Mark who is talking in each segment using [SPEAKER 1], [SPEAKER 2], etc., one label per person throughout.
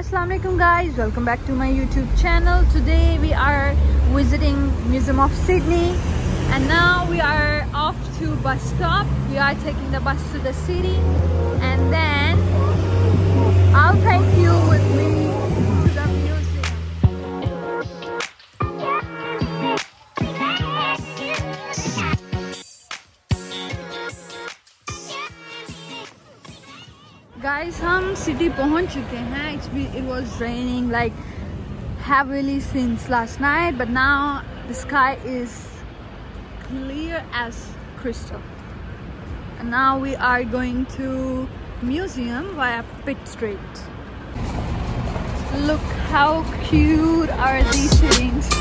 [SPEAKER 1] Assalamu alaikum guys. Welcome back to my youtube channel. Today we are visiting museum of sydney. And now we are off to bus stop. We are taking the bus to the city guys हम city पहुंच चुके हैं it's been, it was raining like heavily since last night but now the sky is clear as crystal and now we are going to museum via Pitt Street look how cute are these things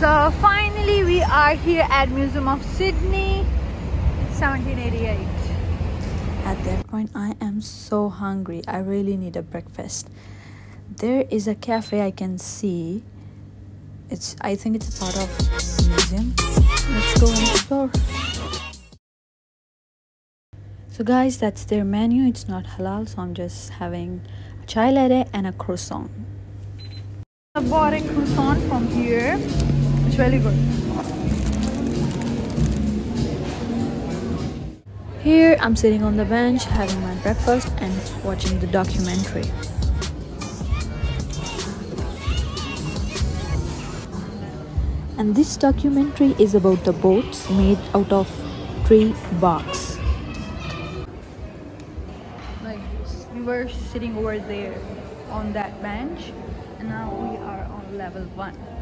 [SPEAKER 1] So finally we are here at Museum of Sydney 1788.
[SPEAKER 2] At that point, I am so hungry. I really need a breakfast. There is a cafe I can see. It's I think it's a part of museum. Let's go and explore. So guys, that's their menu. It's not halal, so I'm just having a chai latte and a croissant.
[SPEAKER 1] I bought a croissant from here. Really good.
[SPEAKER 2] Here, I'm sitting on the bench having my breakfast and watching the documentary. And this documentary is about the boats made out of tree barks.
[SPEAKER 1] Like we were sitting over there on that bench and now we are on level one.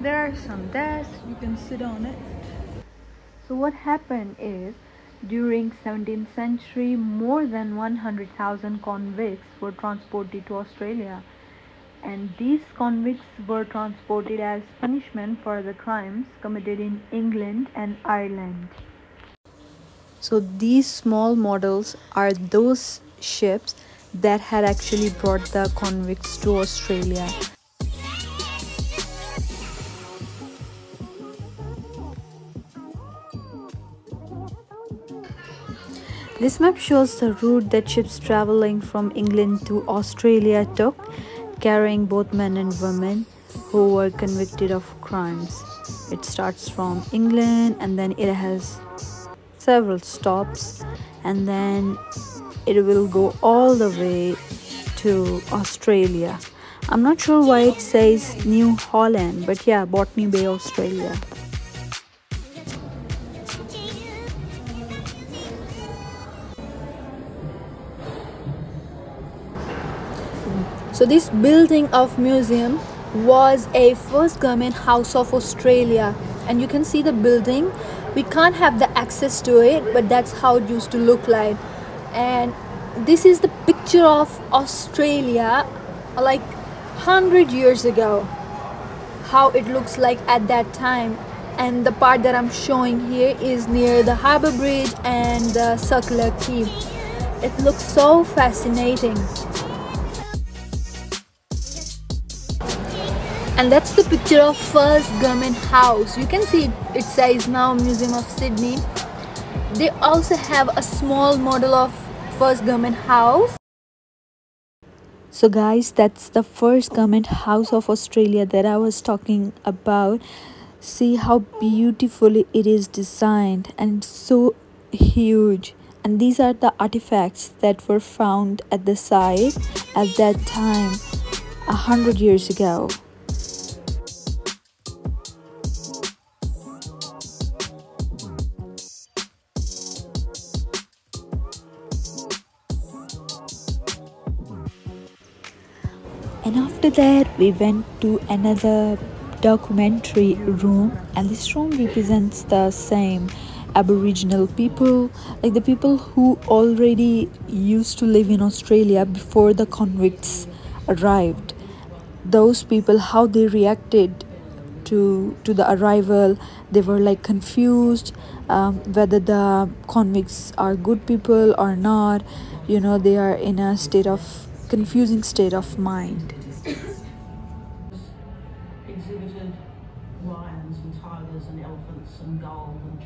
[SPEAKER 1] There are some desks, you can sit on it. So what happened is during 17th century more than 100,000 convicts were transported to Australia and these convicts were transported as punishment for the crimes committed in England and Ireland.
[SPEAKER 2] So these small models are those ships that had actually brought the convicts to Australia. This map shows the route that ships traveling from England to Australia took, carrying both men and women who were convicted of crimes. It starts from England and then it has several stops and then it will go all the way to Australia. I'm not sure why it says New Holland, but yeah, Botany Bay, Australia. So this building of museum was a first government house of Australia. And you can see the building. We can't have the access to it but that's how it used to look like. And this is the picture of Australia like 100 years ago. How it looks like at that time. And the part that I'm showing here is near the harbor bridge and the circular quay. It looks so fascinating and that's the picture of first government house. You can see it, says now museum of sydney. They also have a small model of first government house. So guys that's the first government house of australia that i was talking about. See how beautifully it is designed and so huge. And these are the artifacts that were found at the site at that time a hundred years ago and after that we went to another documentary room. And this room represents the same aboriginal people like the people who already used to live in australia before the convicts arrived. Those people how they reacted to to the arrival they were like confused um, whether the convicts are good people or not. You know they are in a state of confusing state of mind and gold and.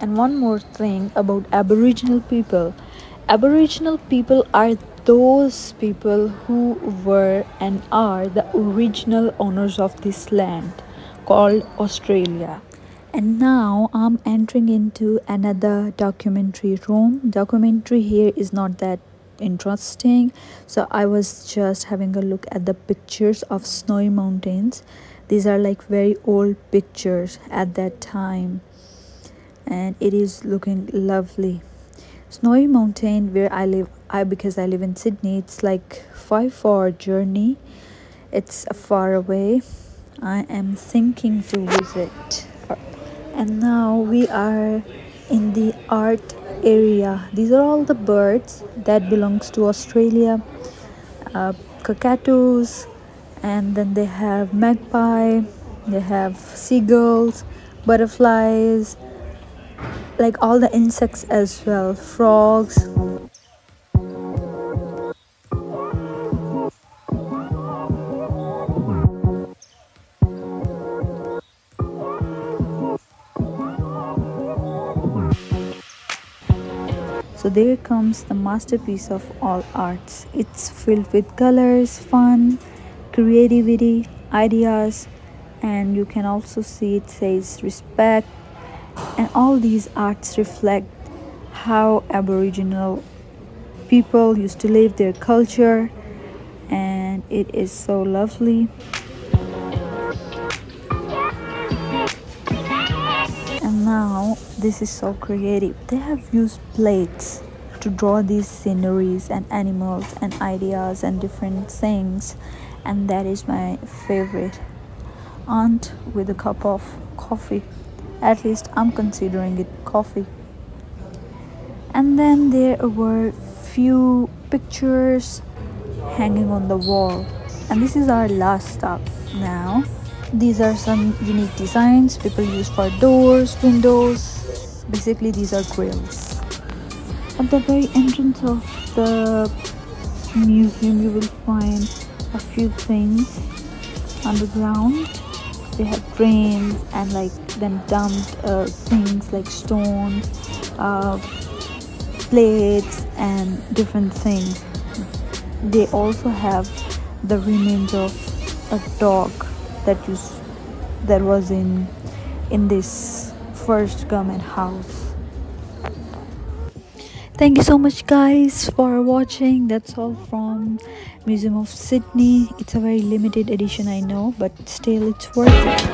[SPEAKER 2] And one more thing about Aboriginal people. Aboriginal people are those people who were and are the original owners of this land called Australia. And now I'm entering into another documentary room. Documentary here is not that interesting. So I was just having a look at the pictures of snowy mountains these are like very old pictures at that time. And it is looking lovely. Snowy mountain where i live i because i live in sydney it's like five hour journey. It's far away. I am thinking to visit. And now we are in the art area. These are all the birds that belongs to australia. Uh, cockatoos and then they have magpie they have seagulls butterflies like all the insects as well frogs So there comes the masterpiece of all arts. It's filled with colors, fun, creativity, ideas, and you can also see it says respect. And all these arts reflect how Aboriginal people used to live their culture, and it is so lovely. And now this is so creative they have used plates to draw these sceneries and animals and ideas and different things and that is my favorite aunt with a cup of coffee. At least i'm considering it coffee. And then there were few pictures hanging on the wall. And this is our last stop now. These are some unique designs people use for doors windows. Basically these are grills. At the very entrance of the museum you will find a few things on the ground. They have drains and like then dumped uh, things like stones uh, plates and different things. They also have the remains of a dog that that was in in this first government house thank you so much guys for watching. That's all from museum of sydney. It's a very limited edition i know but still it's worth it.